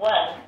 What.